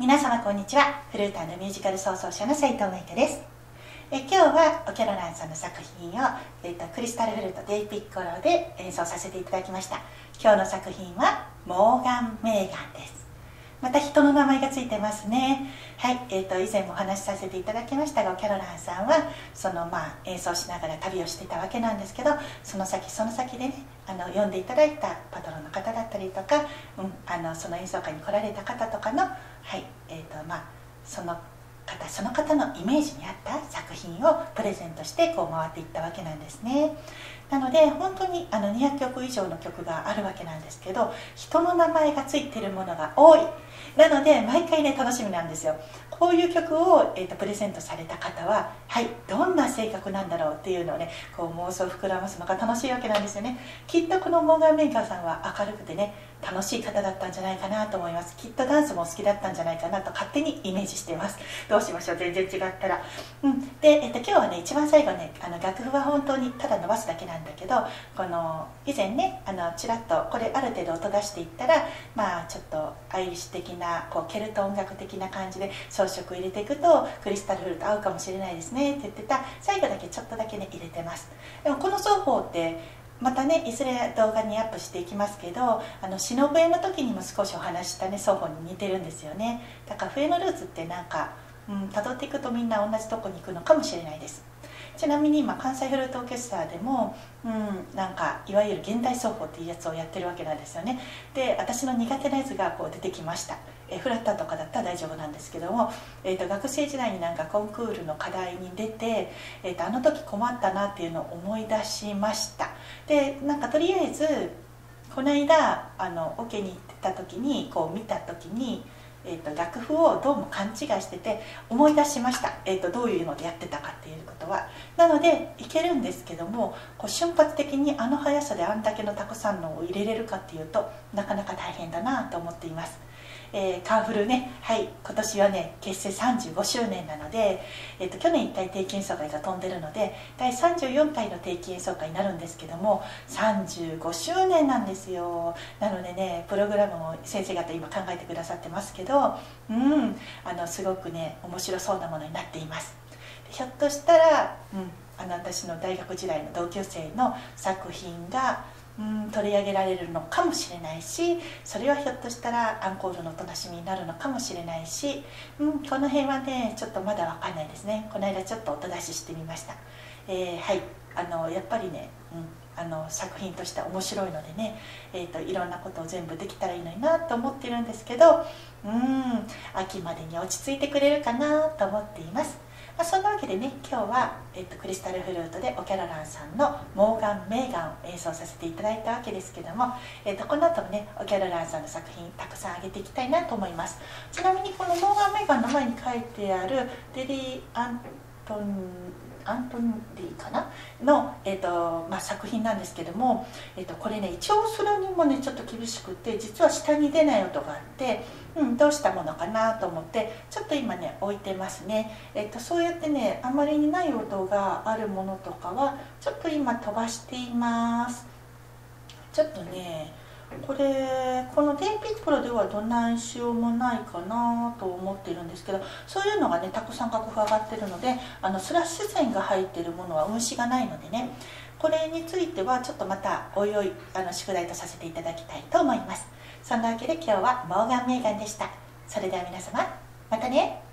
皆様こんにちは。フルーターのミュージカル創造者の斉藤舞香です。え今日はオキャロランさんの作品を、えっと、クリスタルフルートデイピッコロで演奏させていただきました。今日の作品はモーガン・メーガンです。また人の名前がついてますね。はい、えーと、以前もお話しさせていただきましたがキャロランさんはその、まあ、演奏しながら旅をしていたわけなんですけどその先その先でねあの読んでいただいたパトロンの方だったりとか、うん、あのその演奏会に来られた方とかの、その方その方のイメージに合った作品をプレゼントしてこう回っていったわけなんですね。なので本当にあの200曲以上の曲があるわけなんですけど人の名前が付いてるものが多い。なので毎回ね楽しみなんですよ。こういう曲を、えーと、プレゼントされた方ははいどんな性格なんだろうっていうのをねこう妄想を膨らますのが楽しいわけなんですよね。きっとこのモーガン・メーカーさんは明るくてね楽しい方だったんじゃないかなと思います。きっとダンスも好きだったんじゃないかなと勝手にイメージしています。どうしましょう。全然違ったら、うん、で、えっと、今日はね一番最後ねあの楽譜は本当にただ伸ばすだけなんんだけどこの以前ねあのちらっとこれある程度音出していったらまあちょっとアイリッシュ的なこうケルト音楽的な感じで装飾入れていくとクリスタルフルと合うかもしれないですねって言ってた最後だけちょっとだけね入れてます。でもこの奏法ってまたねいずれ動画にアップしていきますけどあの忍笛の時にも少しお話したね双方に似てるんですよね。だから笛のルーツってなんかうん、辿っていくとみんな同じとこに行くのかもしれないです。ちなみに今関西フルートオーケストラでも、うん、なんかいわゆる現代奏法っていうやつをやってるわけなんですよね。で私の苦手なやつがこう出てきました。えフラッターとかだったら大丈夫なんですけども、えーと、学生時代になんかコンクールの課題に出て、えーと、あの時困ったなっていうのを思い出しました。でなんかとりあえずこの間あのオケに行ってた時にこう見た時にえーと、楽譜をどうも勘違いしてて思い出しました、えーと、どういうのでやってたかっていうことは。なのでいけるんですけどもこう瞬発的にあの速さであんだけのたくさんのを入れれるかっていうとなかなか大変だなと思っています。えー、カンフルねはい今年はね結成35周年なので、えーと、去年1回定期演奏会が飛んでるので第34回の定期演奏会になるんですけども35周年なんですよ。なのでねプログラムも先生方今考えてくださってますけどうんあのすごくね面白そうなものになっています。ひょっとしたら、うん、あの私の大学時代の同級生の作品がうん取り上げられるのかもしれないしそれはひょっとしたらアンコールのおとなしみになるのかもしれないし、うん、この辺はねちょっとまだ分かんないですね。この間ちょっと音出ししてみました、えー、はい。あのやっぱりね、うん、あの作品としては面白いのでね、えーと、いろんなことを全部できたらいいのになと思ってるんですけどうん秋までに落ち着いてくれるかなと思っています。まあ、そんなわけでね今日は、えっと、クリスタルフルートでオキャラランさんの「モーガン・メーガン」を演奏させていただいたわけですけども、えっと、この後もねオキャラランさんの作品たくさんあげていきたいなと思います。ちなみにこの「モーガン・メーガン」の前に書いてあるデリー・アントンアントニーかな？の、えーとまあ、作品なんですけども、えー、とこれね一応それにもねちょっと厳しくて実は下に出ない音があって、うん、どうしたものかなと思ってちょっと今ね置いてますね、えーと、そうやってねあまりにない音があるものとかはちょっと今飛ばしています。ちょっとねこれこの電ピッコロではどないしようもないかなと思ってるんですけどそういうのがねたくさん楽譜上がってるのであのスラッシュ線が入ってるものは運指がないのでねこれについてはちょっとまたおいおいあの宿題とさせていただきたいと思います。そんなわけで今日はモーガン・メーガンでした。それでは皆様またね。